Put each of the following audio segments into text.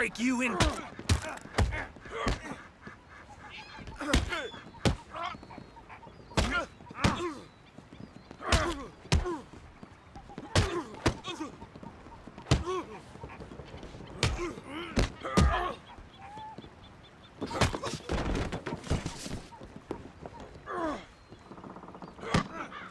break you in...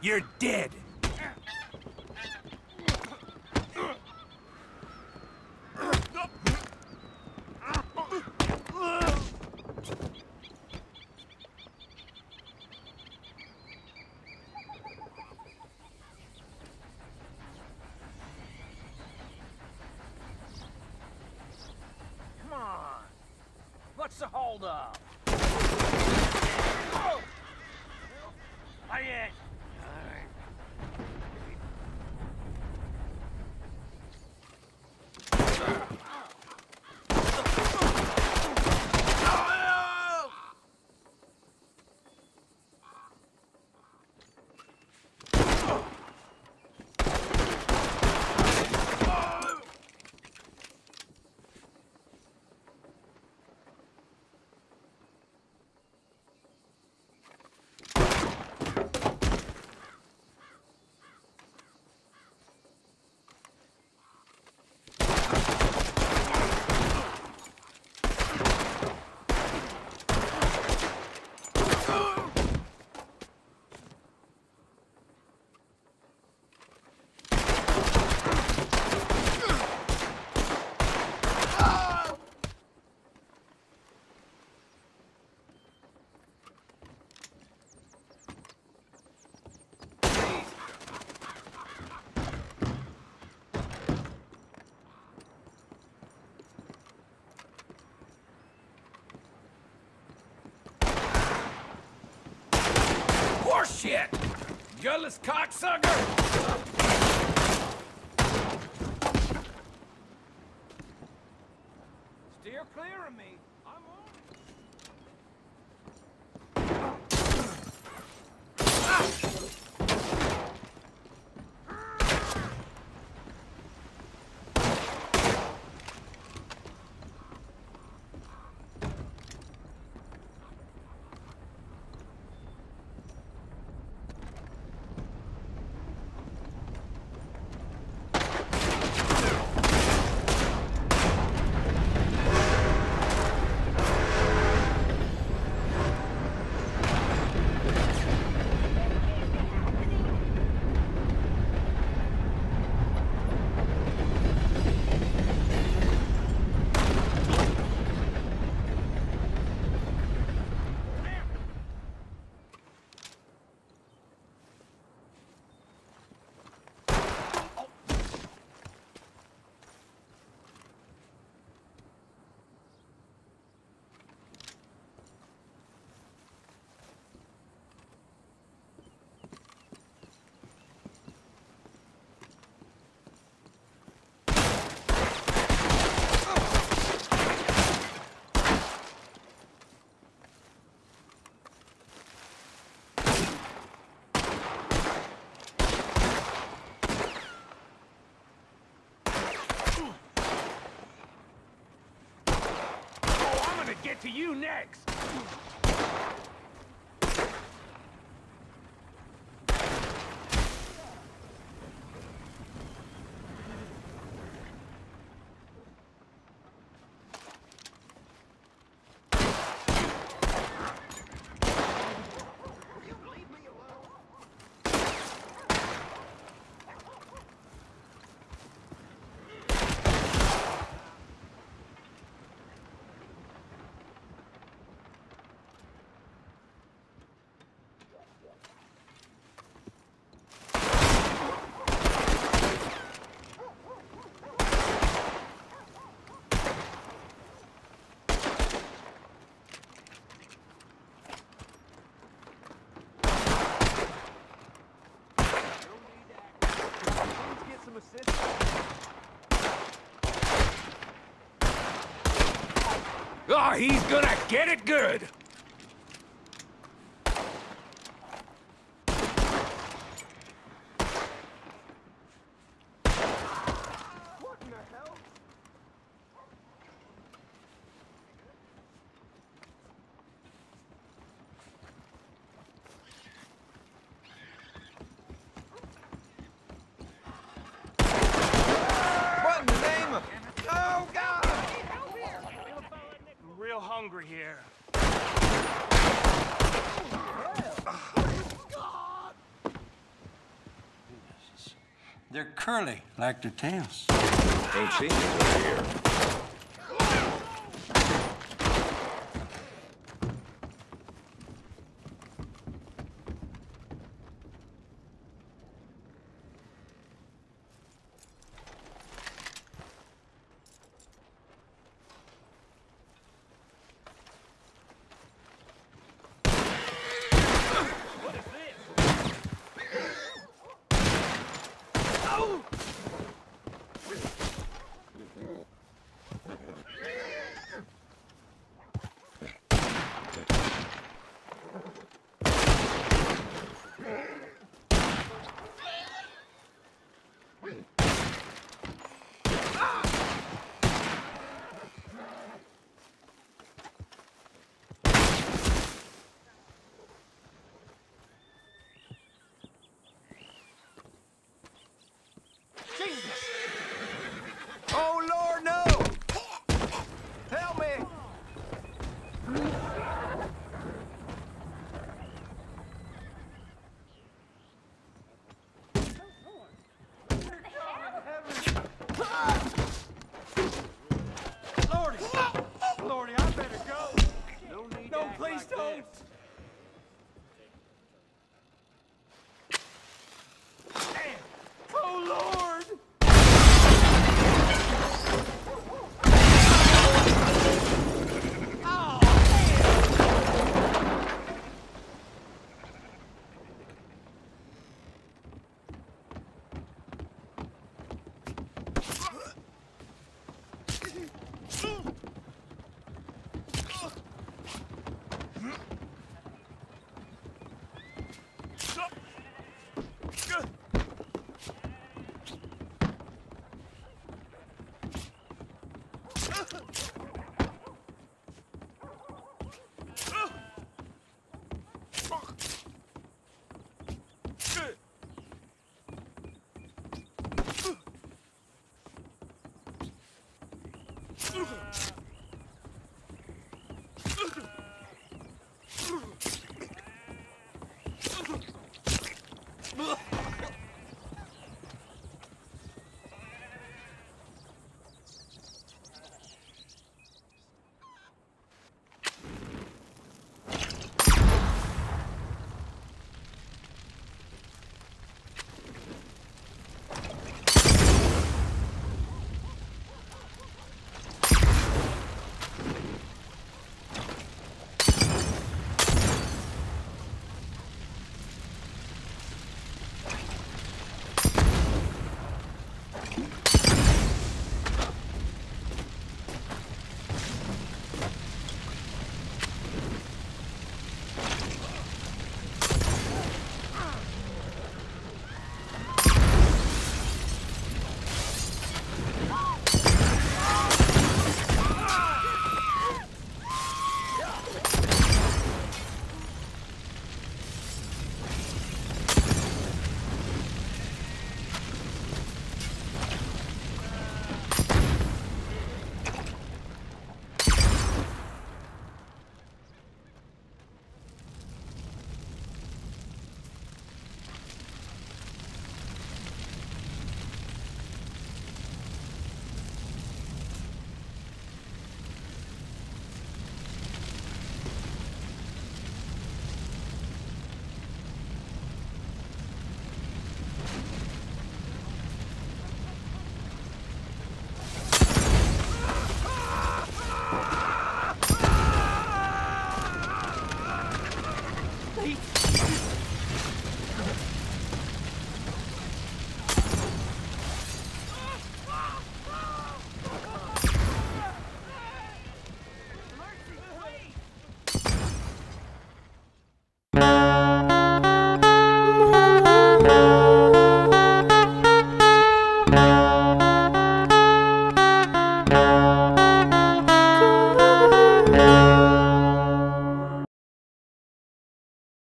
You're dead. What's the Horseshit! Gutless cocksucker! Steer clear of me. To you next! Oh, he's gonna get it good! Hungry here. They're curly, like their tails. Ain't seen it here.